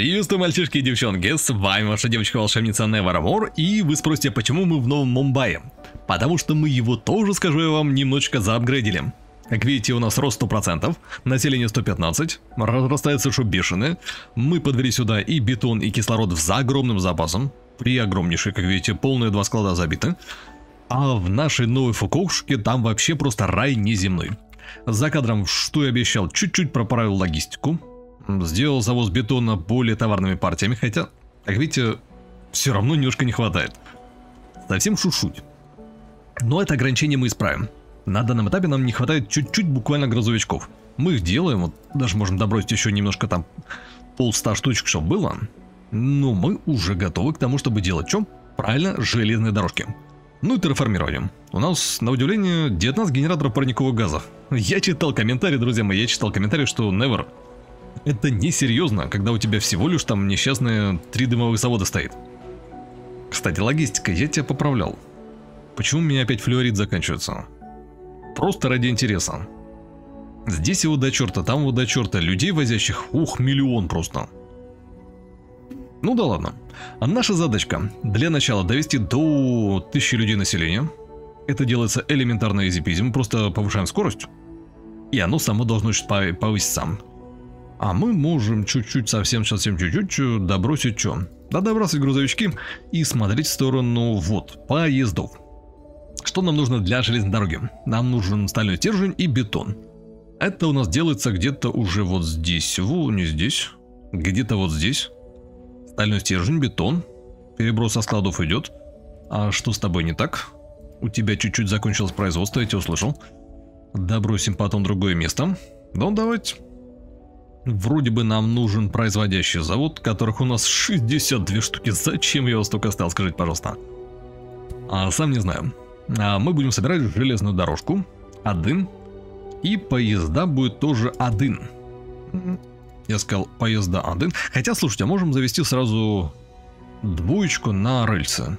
Приветствую, мальчишки и девчонки, с вами ваша девочка-волшебница Nevermore, и вы спросите, почему мы в Новом Мумбаи? Потому что мы его тоже, скажу я вам, немножечко заапгрейдили. Как видите, у нас рост 100%, население 115, разрастается шо бешеное. Мы подвели сюда и бетон, и кислород за огромным запасом. При огромнейшей, как видите, полные два склада забиты. А в нашей новой фукошке там вообще просто рай неземной. За кадром, что я обещал, чуть-чуть проправил логистику. Сделал завоз бетона более товарными партиями, хотя, как видите, все равно немножко не хватает. Совсем шушуть. Но это ограничение мы исправим. На данном этапе нам не хватает чуть-чуть буквально грузовичков. Мы их делаем, вот даже можем добросить еще немножко там полста штучек, чтобы было. Но мы уже готовы к тому, чтобы делать что? Правильно, железные дорожки. Ну и терраформированием. У нас, на удивление, 19 генераторов парниковых газов. Я читал комментарии, друзья мои, я читал комментарии, что Never это несерьезно, когда у тебя всего лишь там несчастные три дымовых завода стоит. Кстати, логистика, я тебя поправлял. Почему у меня опять флюорид заканчивается? Просто ради интереса. Здесь его до черта, там его до черта. Людей возящих, ух, миллион просто. Ну да ладно. А наша задачка для начала довести до 1000 людей населения. Это делается элементарно изи Мы просто повышаем скорость. И оно само должно чуть повыситься. А мы можем чуть-чуть, совсем-совсем чуть-чуть добросить что? Да добросить грузовички и смотреть в сторону вот, поездов. Что нам нужно для железной дороги? Нам нужен стальной стержень и бетон. Это у нас делается где-то уже вот здесь. Во, не здесь. Где-то вот здесь. Стальной стержень, бетон. Переброс со складов идет. А что с тобой не так? У тебя чуть-чуть закончилось производство, я тебя услышал. Добросим потом другое место. Ну, давайте. Вроде бы нам нужен производящий завод, которых у нас 62 штуки. Зачем я его столько оставил, скажите, пожалуйста. А, сам не знаю. А мы будем собирать железную дорожку. Один. И поезда будет тоже один. Я сказал поезда один. Хотя, слушайте, а можем завести сразу двоечку на рельсы.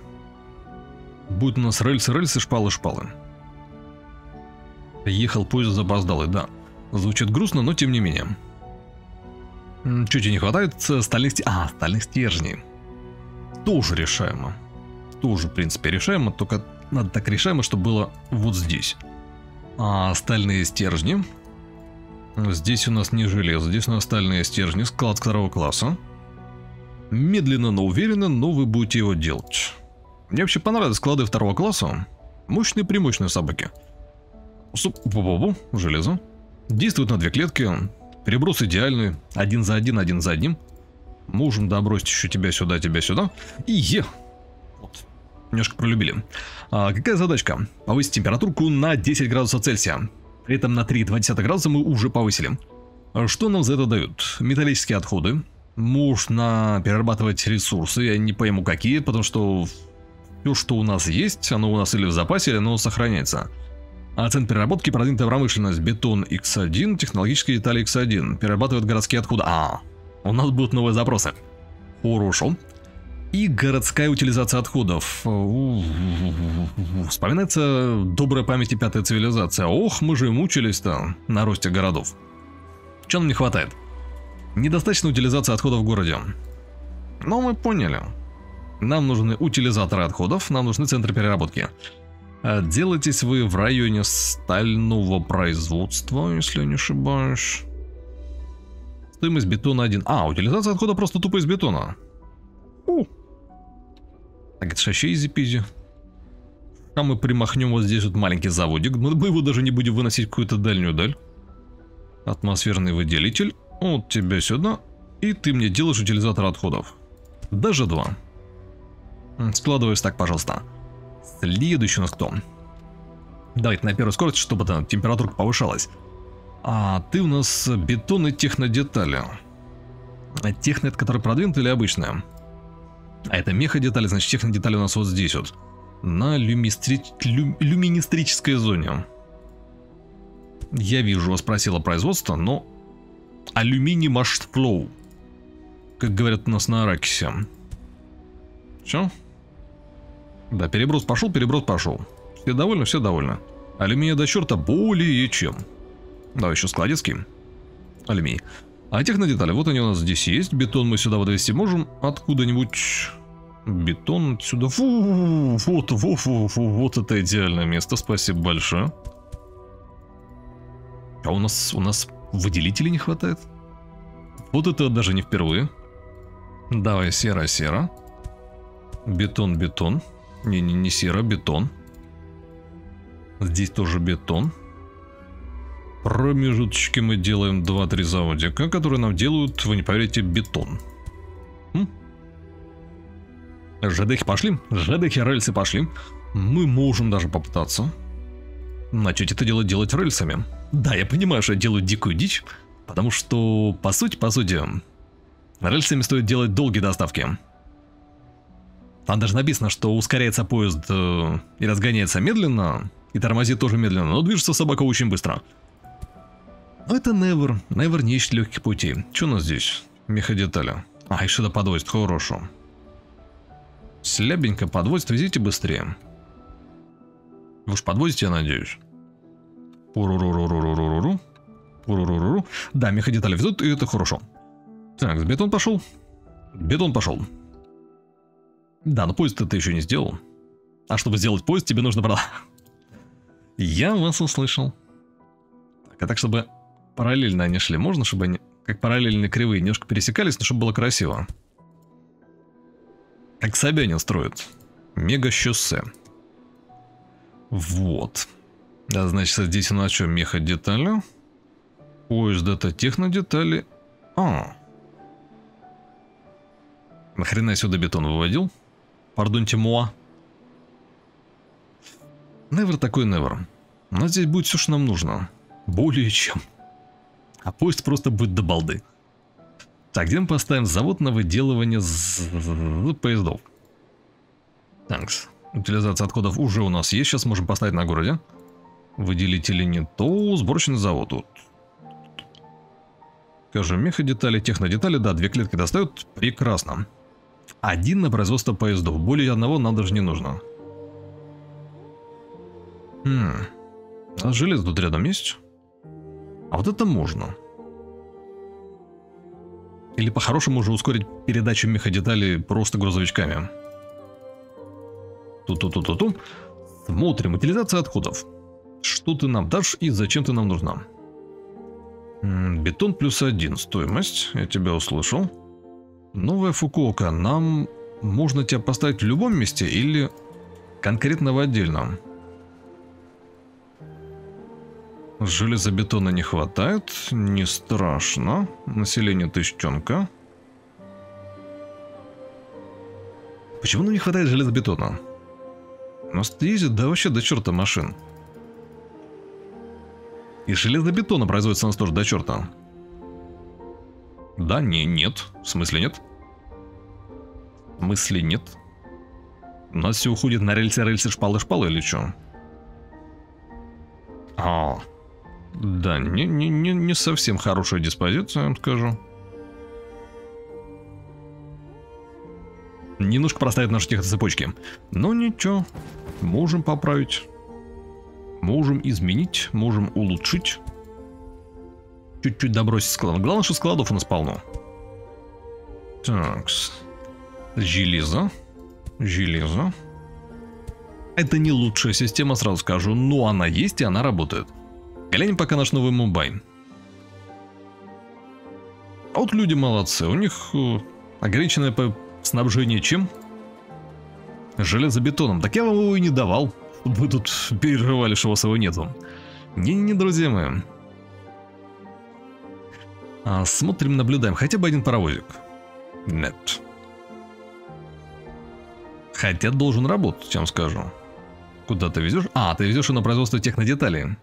Будет у нас рельсы, рельсы, шпалы, шпалы. Ехал поезд запоздалый, да. Звучит грустно, но тем не менее. Чуть не хватает стальных, а, стальных стержней. Тоже решаемо. Тоже, в принципе, решаемо, только надо так решаемо, чтобы было вот здесь. А стальные стержни. Здесь у нас не железо, здесь у нас стальные стержни, склад второго класса. Медленно, но уверенно, но вы будете его делать. Мне вообще понравились склады второго класса. Мощные-примощные собаки. Суп, железо. Действует на две клетки, Переброс идеальный. Один за один, один за одним. Можем добросить еще тебя сюда, тебя сюда. И е. Вот. Немножко пролюбили. А, какая задачка? Повысить температурку на 10 градусов Цельсия. При этом на 3,2 градуса мы уже повысили. Что нам за это дают? Металлические отходы. Можно перерабатывать ресурсы. Я не пойму какие, потому что все, что у нас есть, оно у нас или в запасе, или оно сохраняется. А центр переработки продвинутая промышленность, бетон X1, технологические детали X1, перерабатывают городские отходы. А, у нас будут новые запросы. Хорошо. И городская утилизация отходов. Вспоминается добрая память и пятая цивилизация. Ох, мы же мучились-то на росте городов. Чего нам не хватает? Недостаточно утилизации отходов в городе. Но мы поняли. Нам нужны утилизаторы отходов, нам нужны центры переработки. А делаетесь вы в районе стального производства, если не ошибаюсь. Стоимость бетона 1. А, утилизация отхода просто тупо из бетона. У. Так, это вообще изи-пизи. А мы примахнем вот здесь вот маленький заводик. Мы, его даже не будем выносить какую-то дальнюю даль. Атмосферный выделитель. Вот тебя сюда. И ты мне делаешь утилизатор отходов. Даже два. Складываюсь так, пожалуйста. Следующий у нас кто? Давайте на первую скорость, чтобы там температура повышалась. А ты у нас бетон и технодетали. Техно это который продвинут или обычная? А это меходетали, значит технодетали у нас вот здесь вот. На люмистри... лю... люминистрической зоне. Я вижу, вас просило производство, но... Алюминий flow. Как говорят у нас на Аракисе. Все? Да, переброс пошел, переброс пошел. Все довольны, все довольны. Алюминия до черта более чем. Давай еще складецкий. Алюминий. А технодетали, вот они у нас здесь есть. Бетон мы сюда подвести можем. Откуда-нибудь... Бетон сюда. Фу, вот, фу, фу, фу, вот это идеальное место. Спасибо большое. А у нас, у нас выделителей не хватает. Вот это даже не впервые. Давай, серо, серо. Бетон. Не-не, не серо, бетон. Здесь тоже бетон. Промежуточки мы делаем 2-3 заводика, которые нам делают, вы не поверите, бетон. М? Пошли, ЖДХи рельсы пошли. Мы можем даже попытаться начать это дело делать рельсами. Да, я понимаю, что я делаю дикую дичь, потому что, по сути, по сути, рельсами стоит делать долгие доставки. Там даже написано, что ускоряется поезд э, и разгоняется медленно, и тормозит тоже медленно, но движется собака очень быстро. Но это Never. Never не ищет легких путей. Что у нас здесь? Меходетали. А, еще сюда подвозит, хорошо. Слябенько подвозит, везите быстрее. Вы уж подвозите, я надеюсь. Уруруруруруруру. Уруруруру. Да, меходетали везут, и это хорошо. Так, бетон пошел. Бетон пошел. Да, но поезд ты еще не сделал. А чтобы сделать поезд, тебе нужно... Я вас услышал. Так, а так, чтобы параллельно они шли, можно, чтобы они, как параллельные кривые, немножко пересекались, но чтобы было красиво. Как Собянин строит. Мега-шоссе. Вот. Да, значит, здесь у нас что, меха-детали? Поезд это технодетали. А. Нахрена сюда бетон выводил? Пардоньте, Моа. Невер такой невер. У нас здесь будет все, что нам нужно. Более чем. А поезд просто будет до балды. Так, где мы поставим завод на выделывание поездов? Такс. Утилизация отходов уже у нас есть. Сейчас можем поставить на городе. Выделители не то. Сборочный завод тут. Скажем, меходетали, технодетали. Да, две клетки достают. Прекрасно. Один на производство поездов. Более одного нам даже не нужно. Хм. А железо тут рядом есть? А вот это можно. Или по-хорошему уже ускорить передачу меходеталей просто грузовичками. Ту-ту-ту-ту-ту. Смотрим. Утилизация отходов. Что ты нам дашь и зачем ты нам нужна? Бетон плюс один. Стоимость. Я тебя услышал. Новая Фукуока, нам можно тебя поставить в любом месте или конкретно в отдельном? Железобетона не хватает, не страшно. Население тысячонка. Почему нам не хватает железобетона? У нас ездит да вообще до черта машин. И железобетона производится у нас тоже до черта. Да, не, нет. В смысле нет? В смысле нет? У нас все уходит на рельсы, рельсы, шпалы, шпалы или что? А, да, не, не, не, не совсем хорошая диспозиция, я вам скажу. Немножко проставит наши техноцепочки. Но ничего, можем поправить. Можем изменить, можем улучшить. Чуть-чуть добросить складов. Главное, что складов у нас полно. Так. Железо. Железо. Это не лучшая система, сразу скажу, но она есть и она работает. Глянем пока наш новый Мумбай. А вот люди молодцы, у них э, ограниченное снабжение чем? Железобетоном. Так я вам его и не давал. Вы тут переживали, что у вас его нету. Не-не-не, друзья мои. А, смотрим, наблюдаем. Хотя бы один паровозик. Нет. Хотя должен работать, чем скажу. Куда ты везешь? А, ты везешь на производство технодеталей.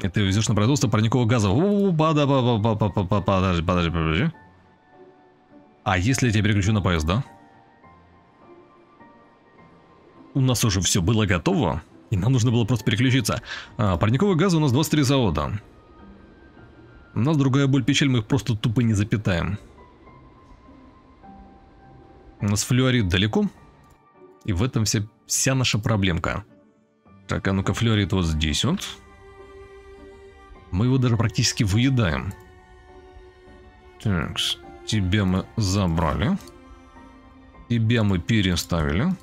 И ты везешь на производство парникового газа. Подожди, подожди, подожди. А если я тебя переключу на поезда? У нас уже все было готово, и нам нужно было просто переключиться. А, парниковый газ у нас 23 завода. У нас другая боль печаль, мы их просто тупо не запитаем. У нас флюорит далеко, и в этом вся, вся наша проблемка. Так, а ну-ка, флюорит вот здесь вот. Мы его даже практически выедаем. Так, тебя мы забрали. Тебя мы переставили.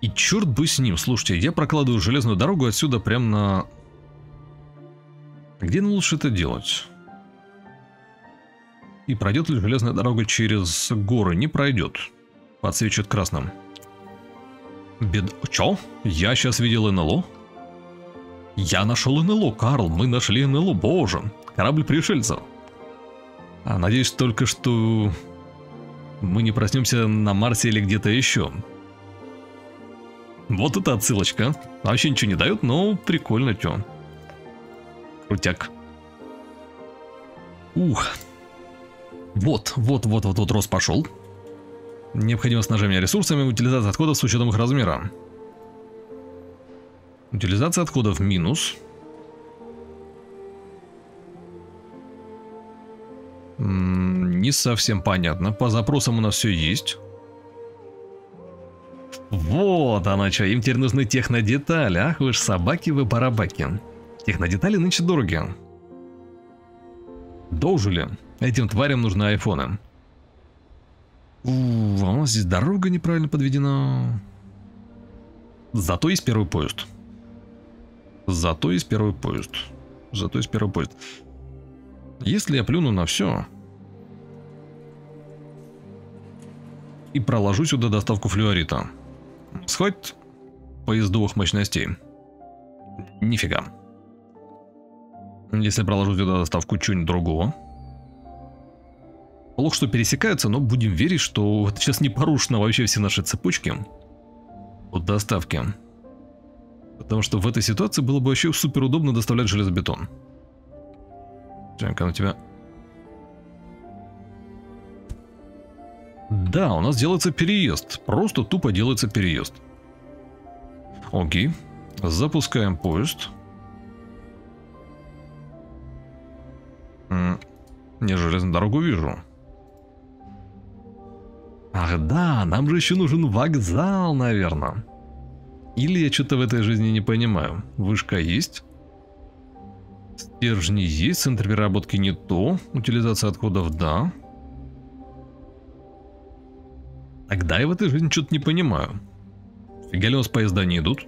И черт бы с ним, слушайте, я прокладываю железную дорогу отсюда прям на... Где нам лучше это делать? И пройдет ли железная дорога через горы? Не пройдет. Подсвечивает красным. Бед... Чё? Я сейчас видел НЛО? Я нашел НЛО, Карл, мы нашли НЛО, боже. Корабль пришельцев. А надеюсь только, что мы не проснемся на Марсе или где-то еще. Вот это отсылочка. Вообще ничего не дает, но прикольно, чё. Крутяк. Ух. Вот, вот, вот, вот, вот рост пошел. Необходимо снабжение ресурсами, утилизация отходов с учетом их размера. Утилизация отходов минус. Не совсем понятно. По запросам у нас все есть. Вот она что, им теперь нужны технодетали. Ах вы ж собаки вы барабаки. Технодетали нынче дороги. Дожили. Этим тварям нужны айфоны. А у нас здесь дорога неправильно подведена. Зато есть первый поезд. Зато есть первый поезд. Зато есть первый поезд. Если я плюну на все и проложу сюда доставку флюорита, схватит поездовых мощностей? Нифига. Если проложу сюда доставку чего-нибудь другого. Плохо, что пересекаются, но будем верить, что это сейчас не порушено вообще все наши цепочки от доставки. Потому что в этой ситуации было бы вообще супер удобно доставлять железобетон. Так, а у тебя... Да, у нас делается переезд. Просто тупо делается переезд. Окей. Запускаем поезд. Не, железную дорогу вижу. Ах да, нам же еще нужен вокзал, наверное. Или я что-то в этой жизни не понимаю. Вышка есть. Стержни есть, центр переработки не то. Утилизация отходов да. Тогда я в этой жизни что-то не понимаю. Фига ли у нас поезда не идут?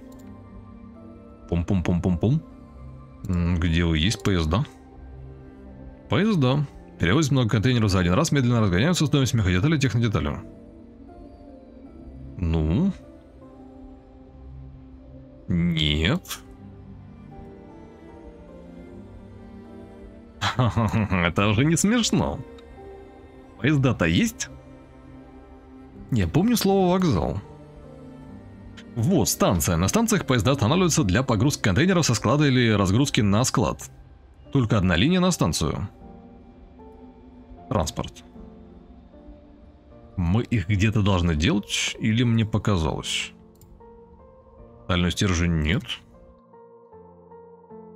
Пум-пум-пум-пум-пум. Где вы есть поезда? Поезда. Перевозят много контейнеров за один раз, медленно разгоняются стоимость меходеталей и технодеталей. Ну? Нет. Это уже не смешно. Поезда-то есть? Не, помню слово вокзал. Вот, станция. На станциях поезда останавливаются для погрузки контейнеров со склада или разгрузки на склад. Только одна линия на станцию. Транспорт. Мы их где-то должны делать, или мне показалось? Стальной стержень нет.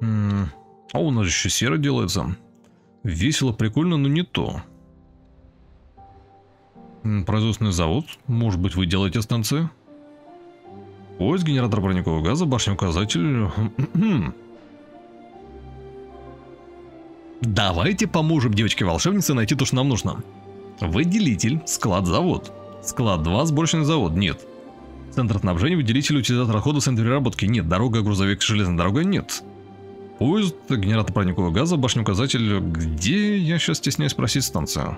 А у нас еще серо делается. Весело, прикольно, но не то. Производственный завод. Может быть, вы делаете станцию? Поезд, генератор парникового газа, башня указатель. Давайте поможем девочке-волшебнице найти то, что нам нужно. Выделитель, склад-завод. Склад 2, сборочный завод. Нет. Центр снабжения, выделитель, утилизатор хода, центр переработки. Нет. Дорога, грузовик, железная дорога. Нет. Поезд, генератор парникового газа, башня указатель. Где? Я сейчас стесняюсь спросить станцию.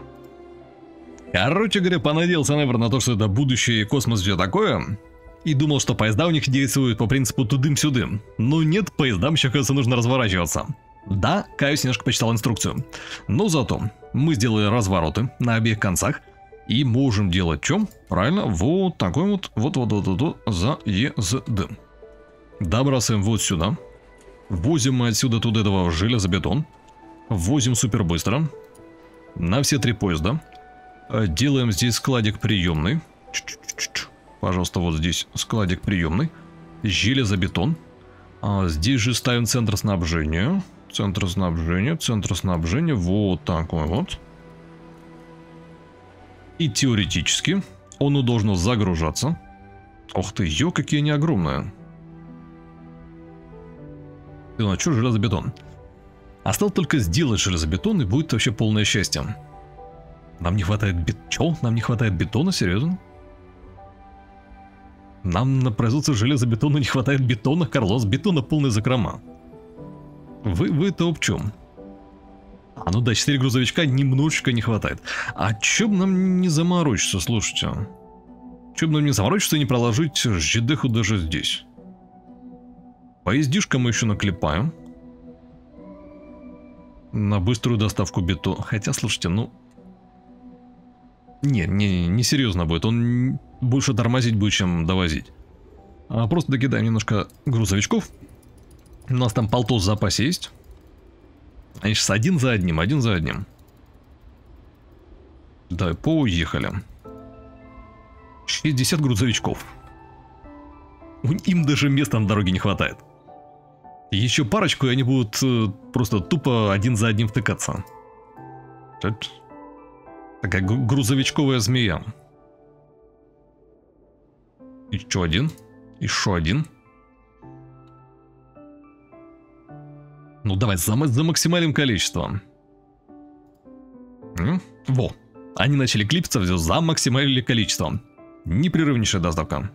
Короче говоря, понадеялся Невер на то, что это будущее и космос все такое. И думал, что поезда у них действуют по принципу тудым-сюдым. Но нет, поездам еще, кажется, нужно разворачиваться. Да, каюсь, немножко почитал инструкцию. Но зато мы сделали развороты на обеих концах. И можем делать чем? Правильно, вот такой вот, вот, вот, вот, вот, вот заезд. Добрасываем вот сюда. Возим мы отсюда тут этого железобетон. Возим супер быстро. На все три поезда. Э, делаем здесь складик приемный. Пожалуйста, вот здесь складик приемный. Железобетон. А здесь же ставим центр снабжения. Центр снабжения, центр снабжения, вот такой вот. И теоретически он должен загружаться. Ох ты, ё, какие они огромные. Ну, что железобетон? Осталось только сделать железобетон и будет вообще полное счастье. Нам не хватает бет... Чё? Нам не хватает бетона? Серьезно? Нам на производство железобетона не хватает бетона, Карлос. Бетона полный закрома. Вы, вы это об чем? А, ну да, 4 грузовичка немножечко не хватает. А бы нам не заморочиться, слушайте? Бы нам не заморочиться и не проложить ЖДХу даже здесь? Поездишка мы еще наклепаем. На быструю доставку бетона. Хотя, слушайте, ну... Не, не, не серьезно будет. Он больше тормозить будет, чем довозить. А просто докидаем немножко грузовичков. У нас там полтос в запасе есть. Они сейчас один за одним, один за одним. Да, поуехали. 60 грузовичков. Им даже места на дороге не хватает. Еще парочку, и они будут э, просто тупо один за одним втыкаться. Такая грузовичковая змея. Еще один. Еще один. Ну давай, за, за максимальным количеством. М? Во. Они начали клипаться все за максимальным количеством. Непрерывнейшая доставка.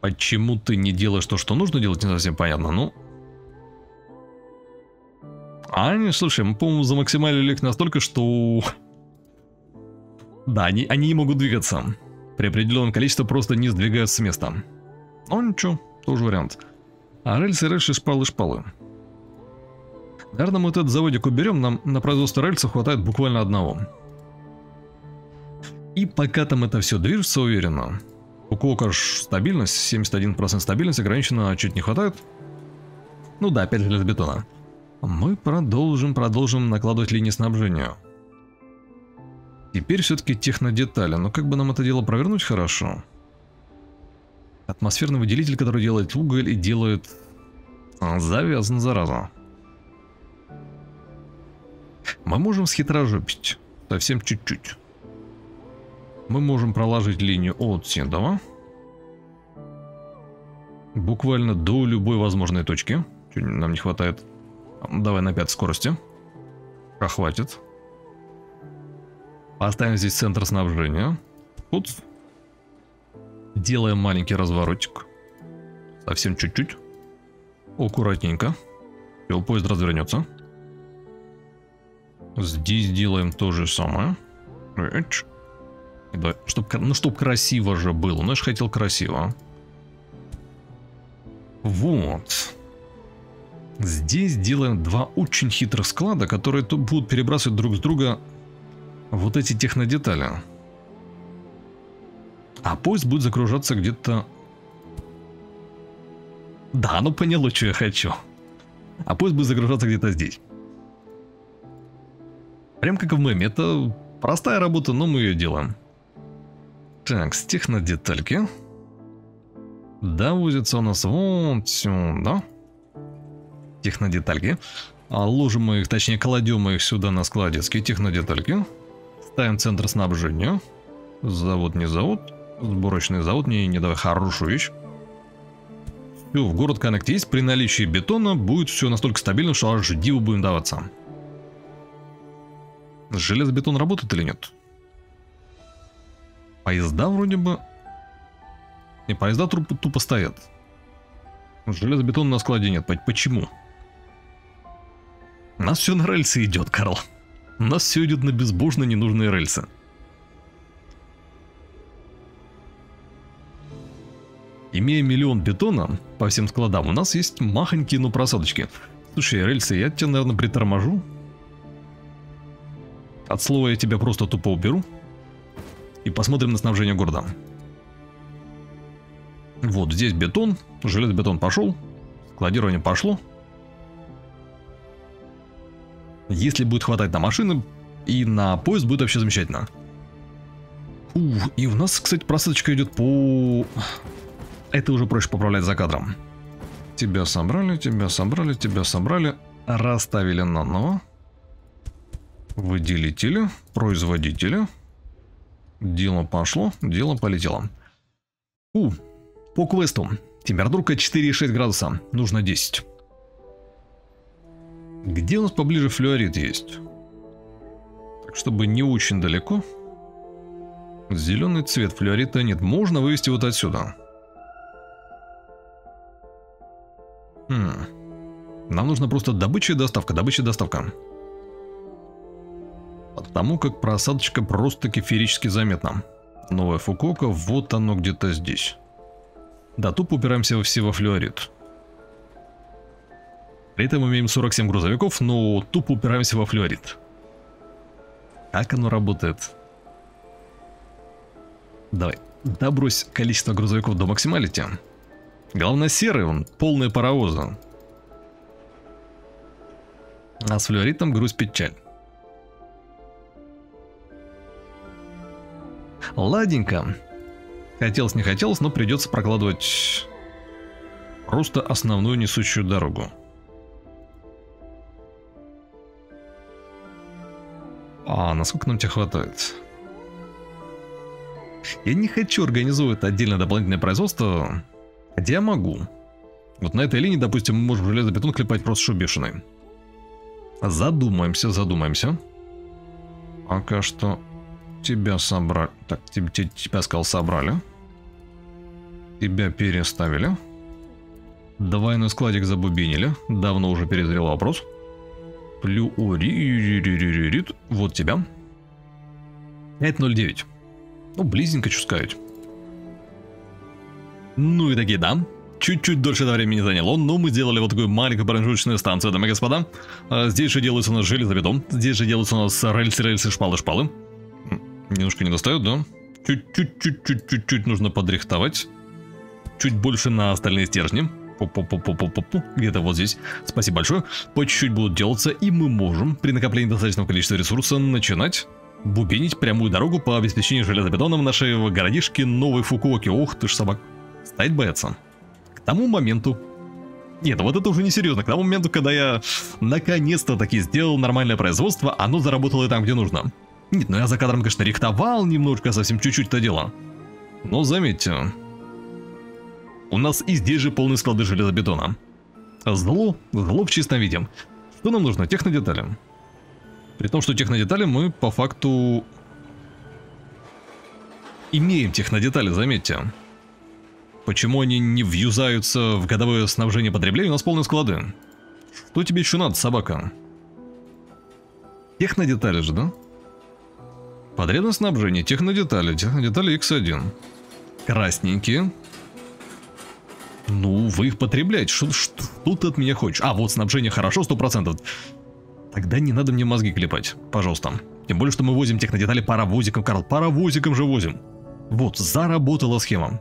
Почему ты не делаешь то, что нужно делать, не совсем понятно, ну... А, не, слушай, мы, по-моему, замаксималили их настолько, что... Да, они, они не могут двигаться. При определенном количестве просто не сдвигаются с места. Ну ничего, тоже вариант. А рельсы, рельсы, шпалы, шпалы. Наверное, мы этот заводик уберем, нам на производство рельсов хватает буквально одного. И пока там это все движется уверенно, у Квока стабильность, 71% стабильность ограничена, чуть не хватает. Ну да, опять железобетона. Мы продолжим, продолжим накладывать линии снабжения. Теперь все-таки технодетали, но как бы нам это дело провернуть хорошо? Атмосферный выделитель, который делает уголь и делает... А, завязан, зараза. Мы можем схитрожопить. Совсем чуть-чуть мы можем проложить линию от Сендова. Буквально до любой возможной точки. Чуть нам не хватает. Давай на 5 скорости. Прохватит. Поставим здесь центр снабжения. Вот. Делаем маленький разворотик. Совсем чуть-чуть. Аккуратненько. Все, поезд развернется. Здесь делаем то же самое. Эч. Чтоб, ну, чтоб красиво же было. Ну, я же хотел красиво. Вот. Здесь делаем два очень хитрых склада, которые тут будут перебрасывать друг с друга вот эти технодетали. А поезд будет загружаться где-то... Да, ну поняло, что я хочу. А поезд будет загружаться где-то здесь. Прям как в меме. Это простая работа, но мы ее делаем. Так, с технодетальки. Да, возится у нас вот сюда. Технодетальки. А ложим мы их, точнее кладем мы их сюда на складецкие технодетальки. Ставим центр снабжения. Завод не завод. Сборочный завод. Не, не давай хорошую вещь. Все, в город коннект есть. При наличии бетона будет все настолько стабильно, что аж диву будем даваться. Железобетон работает или нет? Поезда вроде бы... Не, поезда тупо, тупо стоят. Железобетона на складе нет. Почему? У нас все на рельсы идет, Карл. У нас все идет на безбожно ненужные рельсы. Имея миллион бетона по всем складам, у нас есть махонькие, но просадочки. Слушай, рельсы, я тебя, наверное, приторможу. От слова я тебя просто тупо уберу. И посмотрим на снабжение города. Вот здесь бетон. Железобетон пошел. Складирование пошло. Если будет хватать на машины и на поезд, будет вообще замечательно. Ух, и у нас, кстати, просадочка идет по... Это уже проще поправлять за кадром. Тебя собрали, тебя собрали, тебя собрали. Расставили на ново. Выделители, производители. Дело пошло, дело полетело. У, по квесту. Температурка 4,6 градуса, нужно 10. Где у нас поближе флюорит есть? Так, чтобы не очень далеко. Зеленый цвет флюорита нет. Можно вывести вот отсюда. Хм. Нам нужно просто добыча и доставка, добыча и доставка. Потому как просадочка просто-таки феерически заметна. Новая Фукуока, вот оно где-то здесь. Да, тупо упираемся во все во флюорит. При этом имеем 47 грузовиков, но тупо упираемся во флюорит. Как оно работает? Давай, добрось количество грузовиков до максималити. Главное серый он, полные паровозы. А с флюоритом груз печаль. Ладненько. Хотелось не хотелось, но придется прокладывать просто основную несущую дорогу. А насколько нам тебе хватает? Я не хочу организовывать отдельное дополнительное производство, хотя я могу. Вот на этой линии, допустим, мы можем железобетон клепать просто шубешиной. Задумаемся, задумаемся. Пока что тебя собрали. Так, тебя, тебя сказал собрали. Тебя переставили. Двойной складик забубинили. Давно уже перезрел вопрос. Плюорит. Вот тебя. 509. Ну, близненько, что сказать. Ну и такие, да. Чуть-чуть дольше это времени заняло, но мы сделали вот такую маленькую промежуточную станцию, дамы и господа. А здесь же делается у нас железобетон, здесь же делаются у нас рельсы, рельсы, шпалы, шпалы. Немножко не достают, да? Чуть-чуть-чуть-чуть-чуть нужно подрихтовать. Чуть больше на остальные стержни. Где-то вот здесь. Спасибо большое. По чуть-чуть будут делаться, и мы можем при накоплении достаточного количества ресурса начинать бубенить прямую дорогу по обеспечению железобетоном нашей городишки Новой Фукуоки. Ух ты ж собак. Стоять бояться. К тому моменту... Нет, вот это уже не серьезно. К тому моменту, когда я наконец-то таки сделал нормальное производство, оно заработало и там, где нужно. Нет, ну я за кадром, конечно, рихтовал немножко, совсем чуть-чуть это дело. Но заметьте, у нас и здесь же полный склады железобетона. Зло, зло в чистом виде. Что нам нужно? Технодетали. При том, что технодетали мы по факту имеем технодетали, заметьте. Почему они не вьюзаются в годовое снабжение потребления? У нас полные склады. Что тебе еще надо, собака? Технодетали же, да? Подрядное снабжение, технодетали, технодетали X1. Красненькие. Ну, вы их потребляете. Что, что, что ты от меня хочешь? А, вот снабжение хорошо, сто процентов. Тогда не надо мне мозги клепать, пожалуйста. Тем более, что мы возим технодетали паровозиком, Карл. Паровозиком же возим. Вот, заработала схема.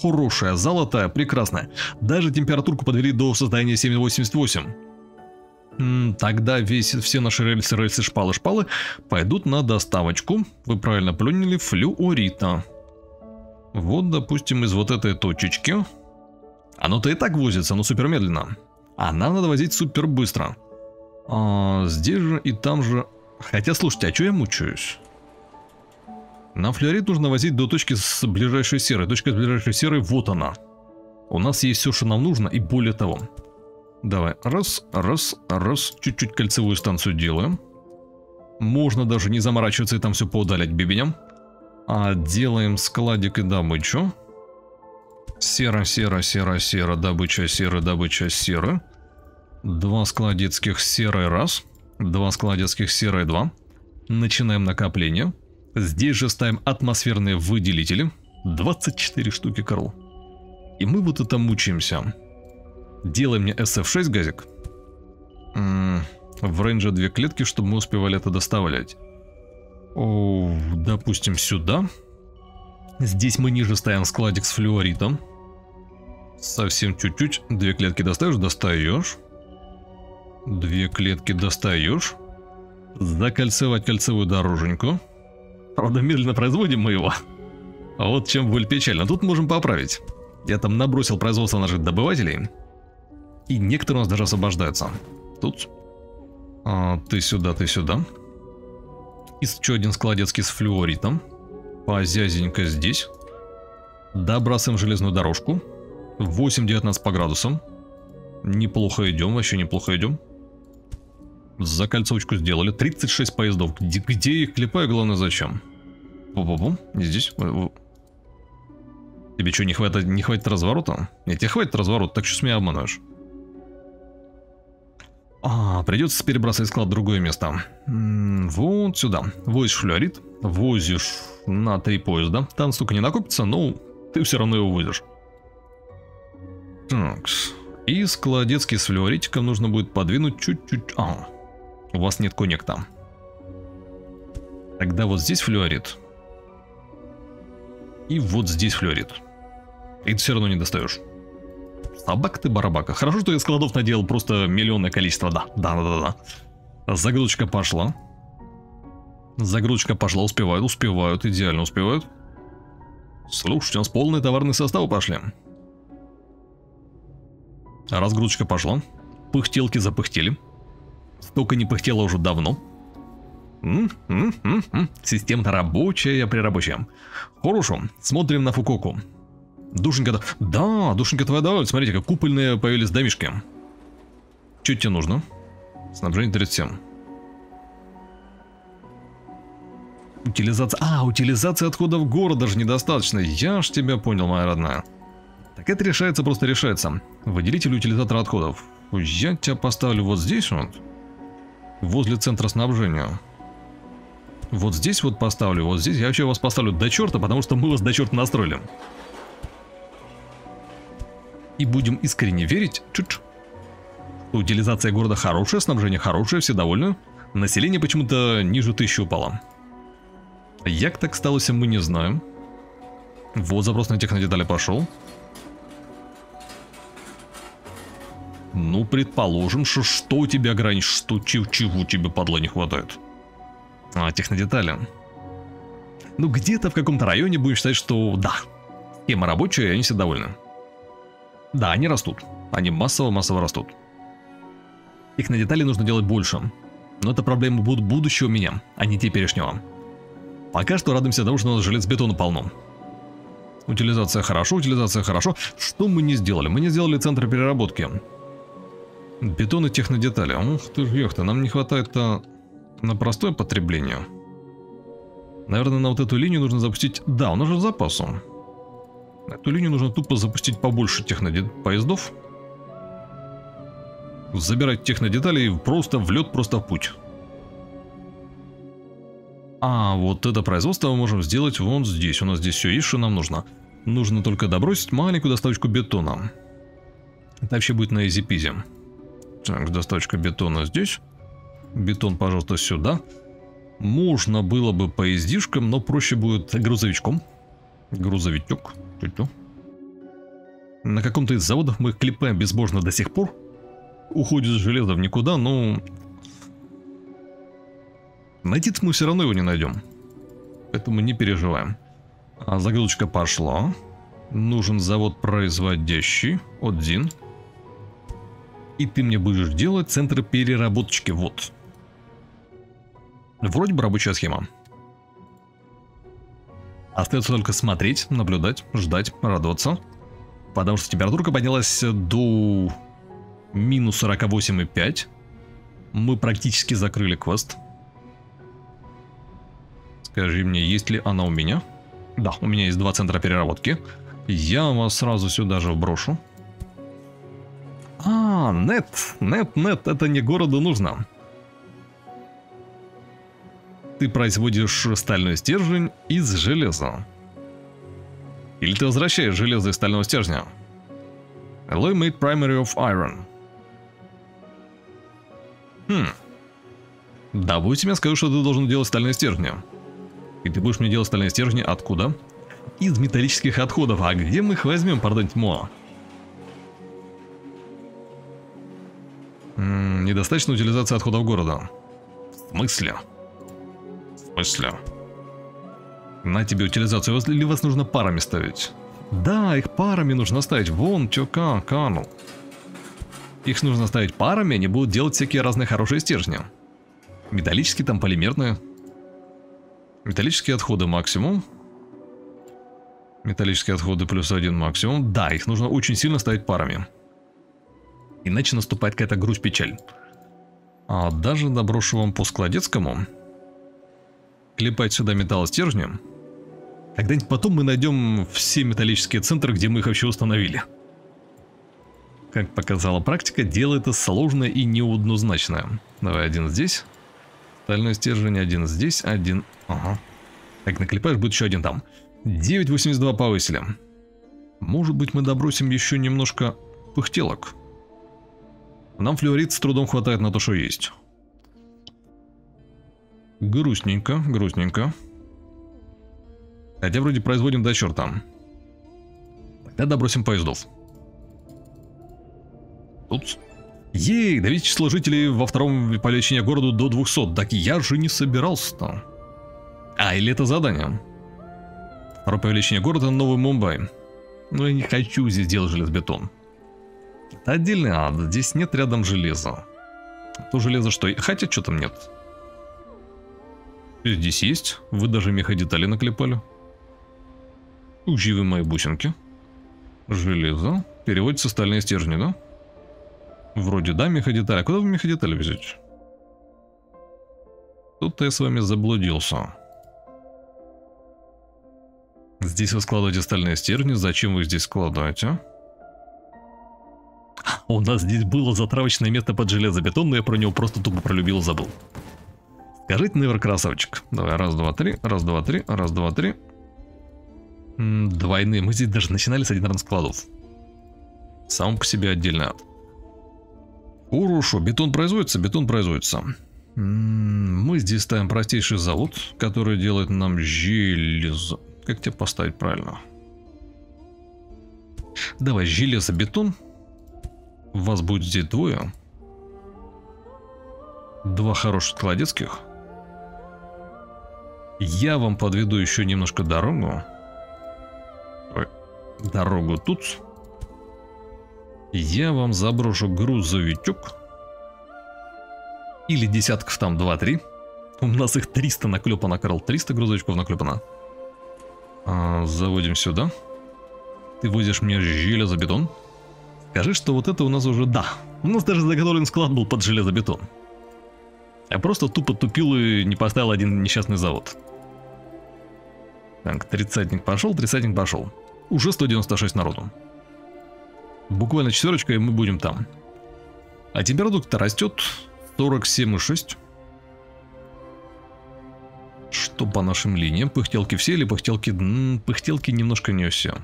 Хорошая, золотая, прекрасная. Даже температурку подвели до состояния 788. Тогда весь, все наши рельсы, рельсы, шпалы, шпалы пойдут на доставочку. Вы правильно плюнули флюорита. Вот, допустим, из вот этой точечки оно-то и так возится, но супер медленно. А нам надо возить супер быстро. А, здесь же и там же... Хотя, слушайте, а что я мучаюсь? Нам флюорит нужно возить до точки с ближайшей серой. Точка с ближайшей серой, вот она. У нас есть все, что нам нужно, и более того. Давай, раз, раз, раз, чуть-чуть кольцевую станцию делаем. Можно даже не заморачиваться и там все поудалять бибеням. А делаем складик и добычу. Сера, сера, сера, сера, добыча, сера, добыча, сера. Два складецких серой раз. Два складецких серой два. Начинаем накопление. Здесь же ставим атмосферные выделители. 24 штуки, Карл. И мы вот это мучаемся. Делай мне SF6 газик. М -м, в рейнже две клетки, чтобы мы успевали это доставлять. О, допустим, сюда. Здесь мы ниже ставим складик с флюоритом. Совсем чуть-чуть. Две клетки достаешь? Достаешь. Две клетки достаешь. Закольцевать кольцевую дороженьку. Правда, медленно производим мы его. А вот чем боль печально. Тут можем поправить. Я там набросил производство наших добывателей. И некоторые у нас даже освобождаются. Тут. А, ты сюда, ты сюда. Еще один складецкий с флюоритом. Позязенько здесь. Добрасываем железную дорожку. 8-19 по градусам. Неплохо идем, вообще неплохо идем. Закольцовочку сделали. 36 поездов. Где, где их клепаю, главное зачем? Бу-бу-бу. Здесь. Тебе что, не хватит, не хватит разворота? Нет, тебе хватит разворота, так что с меня обманываешь? А, придется перебрасывать склад в другое место. М -м, вот сюда. Возишь флюорит, возишь на три поезда. Там столько не накопится, но ты все равно его возишь. Так, и складецкий с флюоритиком нужно будет подвинуть чуть-чуть... А, у вас нет коннекта. Тогда вот здесь флюорит. И вот здесь флюорит. И ты все равно не достаешь. Собак ты барабака. Хорошо, что я складов наделал просто миллионное количество. Да, да, да, да. да. Загрузочка пошла. Загрузочка пошла, успевают, успевают, идеально успевают. Слушайте, у нас полный товарный состав пошли. Разгрузочка пошла. Пыхтелки запыхтели. Столько не пыхтело уже давно. Система рабочая, прирабочая. Хорошо, смотрим на Фукоку. Душенька... Да, душенька твоя давай, смотрите, как купольные появились домишки. Что тебе нужно? Снабжение 37. Утилизация... А, утилизация отходов города же недостаточно. Я ж тебя понял, моя родная. Так это решается, просто решается. Выделитель утилизатора отходов. Я тебя поставлю вот здесь вот. Возле центра снабжения. Вот здесь вот поставлю, вот здесь. Я вообще вас поставлю до черта, потому что мы вас до черта настроили. И будем искренне верить, чуть утилизация города хорошая, снабжение хорошее, все довольны. Население почему-то ниже тысячи упало. Як так сталося, мы не знаем. Вот запрос на технодетали пошел. Ну, предположим, что что у тебя грань, что чего, тебе, падла, не хватает. А, технодетали. Ну, где-то в каком-то районе будем считать, что да, тема рабочая, они все довольны. Да, они растут. Они массово-массово растут. Технодетали нужно делать больше. Но это проблема будут будущего меня, а не теперешнего. Пока что радуемся тому, что у нас железобетона полно. Утилизация хорошо, утилизация хорошо. Что мы не сделали? Мы не сделали центр переработки. Бетон и технодетали. Ух ты ж, ёхта, нам не хватает-то на простое потребление. Наверное, на вот эту линию нужно запустить... Да, у нас же запасом. На эту линию нужно тупо запустить побольше технодет... поездов. Забирать технодетали и просто в лед, просто в путь. А вот это производство мы можем сделать вон здесь. У нас здесь все есть, что нам нужно. Нужно только добросить маленькую доставочку бетона. Это вообще будет на изи-пизи. Так, доставочка бетона здесь. Бетон, пожалуйста, сюда. Можно было бы поездишкам, но проще будет грузовичком. Грузовичок. Чуть-чуть. На каком-то из заводов мы клепаем безбожно до сих пор. Уходит железо в никуда, но... найти мы все равно его не найдем. Поэтому не переживаем. А загрузочка пошла. Нужен завод производящий. Один. И ты мне будешь делать центр переработочки. Вот. Вроде бы рабочая схема. Остается только смотреть, наблюдать, ждать, радоваться. Потому что температурка поднялась до минус 48,5. Мы практически закрыли квест. Скажи мне, есть ли она у меня? Да, у меня есть два центра переработки. Я вас сразу сюда же брошу. А, нет, нет, нет, это не городу нужно. Ты производишь стальной стержень из железа. Или ты возвращаешь железо из стального стержня. Alloy made primary of iron. Хм. Допустим, я скажу, что ты должен делать стальные стержни. И ты будешь мне делать стальные стержни откуда? Из металлических отходов. А где мы их возьмем, недостаточно утилизации отходов города. В смысле? В смысле? На тебе утилизацию, или вас нужно парами ставить? Да, их парами нужно ставить. Вон, чё, как, канул. Их нужно ставить парами, они будут делать всякие разные хорошие стержни. Металлические, там полимерные. Металлические отходы максимум. Металлические отходы плюс один максимум. Да, их нужно очень сильно ставить парами. Иначе наступает какая-то грусть-печаль. А даже вам по складецкому. Клепать сюда металлостержни. Когда-нибудь потом мы найдем все металлические центры, где мы их вообще установили. Как показала практика, дело это сложное и неоднозначное. Давай один здесь. Стальной стержень один здесь, один... Ага. Как наклепаешь, будет еще один там. 9.82 повысили. Может быть мы добросим еще немножко пыхтелок. Нам флюорит с трудом хватает на то, что есть. Грустненько, грустненько. Хотя вроде производим до черта. Тогда добросим поездов. Тут... Ей, давить число жителей во втором по городу до 200. Так я же не собирался-то. А, или это задание? Второе по города Новый Мумбай. Но я не хочу здесь делать железобетон. Отдельный ад, здесь нет рядом железа. То железо что? Хотя что там нет. Здесь есть, вы даже меходетали наклепали. Учивы мои бусинки. Железо. Переводится стальные стержни, да? Вроде да, меходетали. А куда вы меходетали везете? Тут-то я с вами заблудился. Здесь вы складываете стальные стержни. Зачем вы здесь складываете? У нас здесь было затравочное место под железобетон, но я про него просто тупо пролюбил и забыл. Скажите, Невер, красавчик. Давай, раз, два, три, раз, два, три, раз, два, три. М -м, двойные. Мы здесь даже начинали с один складов. Сам по себе отдельный ад. Бетон производится, бетон производится. М мы здесь ставим простейший завод, который делает нам железо. Как тебе поставить правильно? Давай, железо-бетон. Вас будет здесь двое. Два хороших кладецких. Я вам подведу еще немножко дорогу. Ой, дорогу тут. Я вам заброшу грузовичок. Или десятков там 2-3. У нас их 300 наклепано, Карл. 300 грузовичков наклепано. А, заводим сюда. Ты возишь мне железобетон. Скажи, что вот это у нас уже... Да, у нас даже заготовлен склад был под железобетон. Я просто тупо тупил и не поставил один несчастный завод. Так, тридцатник пошел, тридцатник пошел. Уже 196 народу. Буквально четверочка, и мы будем там. А температура растет 47,6. Что по нашим линиям? Пыхтелки все или пыхтелки... Пыхтелки немножко не все.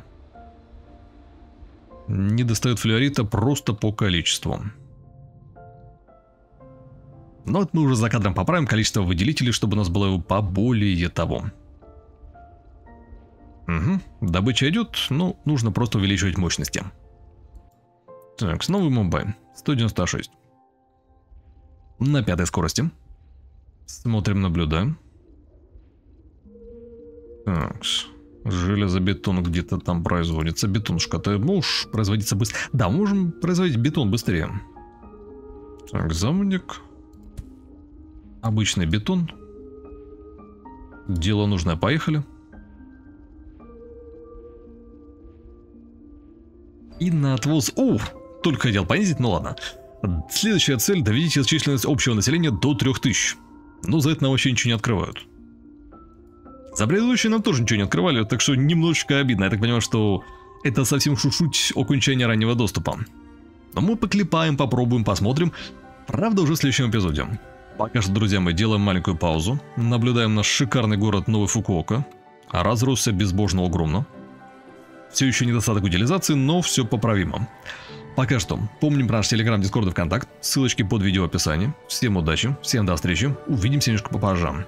Не достает флюорита просто по количеству. Но вот мы уже за кадром поправим количество выделителей, чтобы у нас было поболее того. Угу, добыча идет, но нужно просто увеличивать мощности. Так, новый Мумбай. 196. На пятой скорости. Смотрим, наблюдаем. Так, железобетон где-то там производится. Бетонушка, ты можешь производиться быстро? Да, можем производить бетон быстрее. Так, замник. Обычный бетон. Дело нужное, поехали. И на отвоз... Уф! Только хотел понизить, ну ладно. Следующая цель – доведите численность общего населения до 3000. Но за это нам вообще ничего не открывают. За предыдущие нам тоже ничего не открывали, так что немножечко обидно. Я так понимаю, что это совсем шушуть окончания раннего доступа. Но мы поклепаем, попробуем, посмотрим. Правда, уже в следующем эпизоде. Пока что, друзья, мы делаем маленькую паузу. Наблюдаем наш шикарный город Новый Фукуока. Разросся безбожно огромно. Все еще недостаток утилизации, но все поправимо. Пока что, помним про наш телеграм, дискорд и вконтакт, ссылочки под видео в описании. Всем удачи, всем до встречи, увидимся немножко попозже.